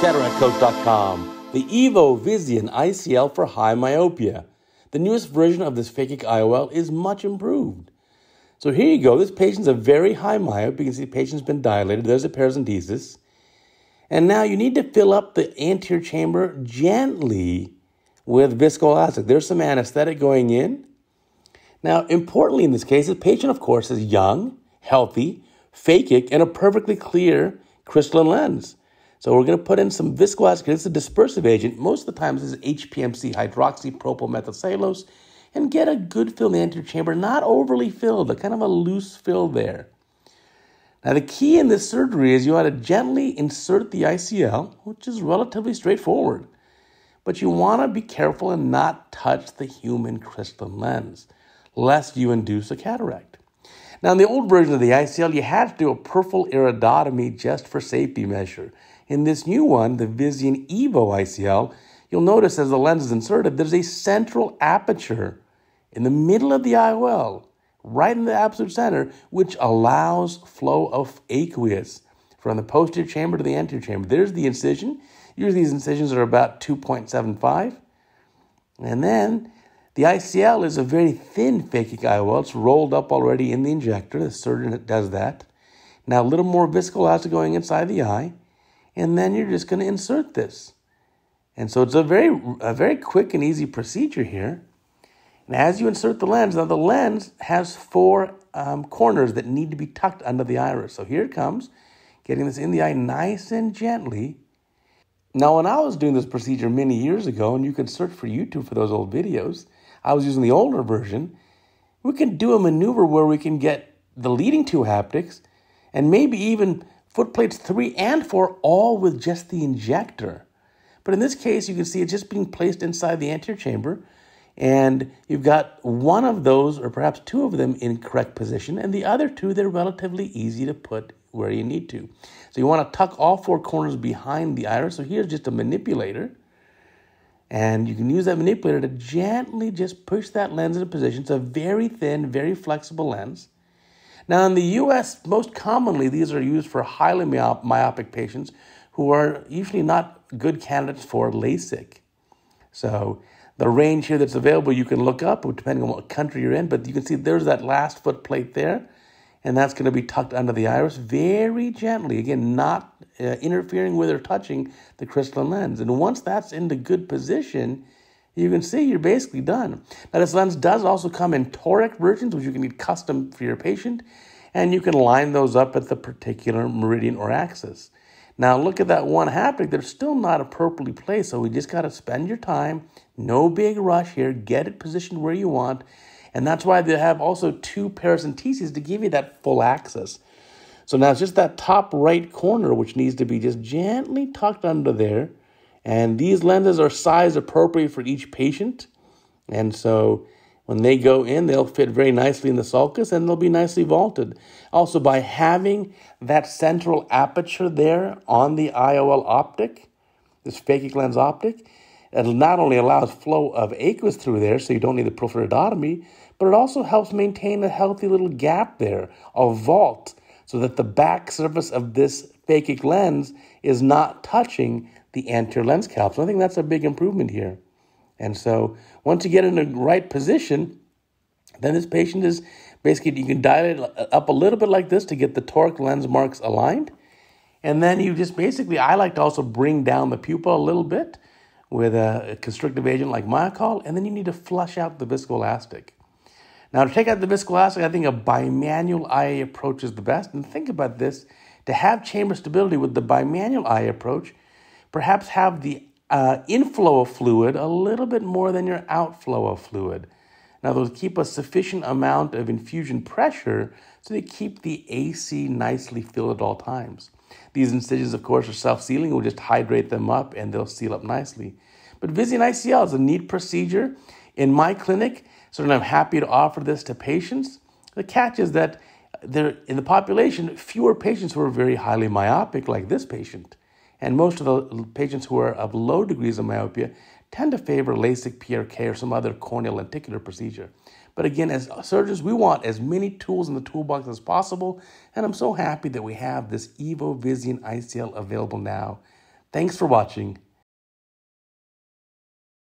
CataractCoach.com, the Evo Visian ICL for high myopia. The newest version of this phakic IOL is much improved. So here you go. This patient's a very high myope. You can see the patient's been dilated. There's a paracentesis. And now you need to fill up the anterior chamber gently with viscoelastic. There's some anesthetic going in. Now, importantly in this case, the patient, of course, is young, healthy, phakic, and a perfectly clear crystalline lens. So we're going to put in some viscoelastic. It's a dispersive agent. Most of the times is HPMC, hydroxypropyl methylcellulose, and get a good fill in the anterior chamber, not overly filled, a kind of a loose fill there. Now, the key in this surgery is you want to gently insert the ICL, which is relatively straightforward. But you want to be careful and not touch the human crystalline lens, lest you induce a cataract. Now, in the old version of the ICL, you had to do a peripheral iridotomy just for safety measure. In this new one, the Visian Evo ICL, you'll notice as the lens is inserted, there's a central aperture in the middle of the IOL, right in the absolute center, which allows flow of aqueous from the posterior chamber to the anterior chamber. There's the incision. Usually these incisions are about 2.75. And then the ICL is a very thin phakic IOL. It's rolled up already in the injector. The surgeon does that. Now a little more viscoelastic going inside the eye. And then you're just going to insert this. And so it's a very, a very quick and easy procedure here. And as you insert the lens, now the lens has four um, corners that need to be tucked under the iris. So here it comes, getting this in the eye nice and gently. Now, when I was doing this procedure many years ago, and you can search for YouTube for those old videos, I was using the older version. We can do a maneuver where we can get the leading two haptics and maybe even foot plates three and four, all with just the injector. But in this case, you can see it's just being placed inside the anterior chamber and you've got one of those, or perhaps two of them, in correct position, and the other two, they're relatively easy to put where you need to. So you want to tuck all four corners behind the iris. So here's just a manipulator. And you can use that manipulator to gently just push that lens into position. It's a very thin, very flexible lens. Now, in the US, most commonly, these are used for highly myopic patients who are usually not good candidates for LASIK. So, the range here that's available you can look up depending on what country you're in, but you can see there's that last foot plate there, and that's going to be tucked under the iris very gently. Again, not uh, interfering with or touching the crystalline lens. And once that's in the good position, you can see you're basically done. Now, this lens does also come in toric versions, which you can need custom for your patient, and you can line those up at the particular meridian or axis. Now look at that one haptic, they're still not appropriately placed, so we just got to spend your time, no big rush here, get it positioned where you want, and that's why they have also two paracenteses to give you that full access. So now it's just that top right corner which needs to be just gently tucked under there, and these lenses are sized appropriate for each patient, and so when they go in, they'll fit very nicely in the sulcus and they'll be nicely vaulted. Also, by having that central aperture there on the IOL optic, this phakic lens optic, it not only allows flow of aqueous through there, so you don't need the peripherotomy, but it also helps maintain a healthy little gap there, a vault, so that the back surface of this phakic lens is not touching the anterior lens capsule. I think that's a big improvement here. And so once you get in the right position, then this patient is basically, you can dial it up a little bit like this to get the toric lens marks aligned. And then you just basically, I like to also bring down the pupil a little bit with a constrictive agent like Miochol, and then you need to flush out the viscoelastic. Now, to take out the viscoelastic, I think a bimanual IA approach is the best. And think about this to have chamber stability with the bimanual IA approach, perhaps have the uh, inflow of fluid a little bit more than your outflow of fluid. Now, those keep a sufficient amount of infusion pressure so they keep the AC nicely filled at all times. These incisions, of course, are self sealing. We'll just hydrate them up and they'll seal up nicely. But Visian ICL is a neat procedure. In my clinic, so I'm happy to offer this to patients. The catch is that there, in the population, fewer patients who are very highly myopic, like this patient. And most of the patients who are of low degrees of myopia tend to favor LASIK, PRK, or some other corneal lenticular procedure. But again, as surgeons, we want as many tools in the toolbox as possible, and I'm so happy that we have this Evo Visian ICL available now Thanks for watching.